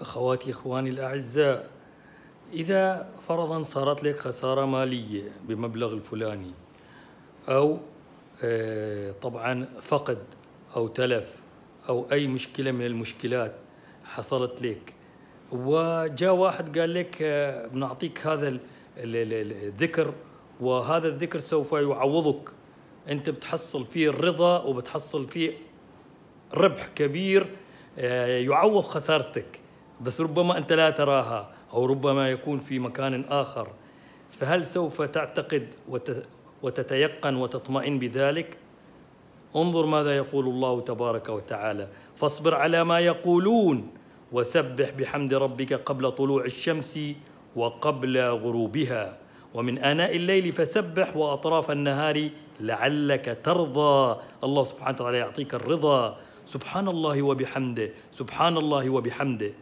أخواتي إخواني الأعزاء إذا فرضا صارت لك خسارة مالية بمبلغ الفلاني أو آه، طبعا فقد أو تلف أو أي مشكلة من المشكلات حصلت لك وجاء واحد قال لك آه، بنعطيك هذا الذكر وهذا الذكر سوف يعوضك. أنت بتحصل فيه الرضا وبتحصل فيه ربح كبير آه، يعوض خسارتك. بس ربما أنت لا تراها أو ربما يكون في مكان آخر. فهل سوف تعتقد وتتيقن وتطمئن بذلك؟ انظر ماذا يقول الله تبارك وتعالى. فاصبر على ما يقولون وسبح بحمد ربك قبل طلوع الشمس وقبل غروبها. ومن آناء الليل فسبح وأطراف النهار لعلك ترضى. الله سبحانه وتعالى يعطيك الرضا. سبحان الله وبحمده. سبحان الله وبحمده.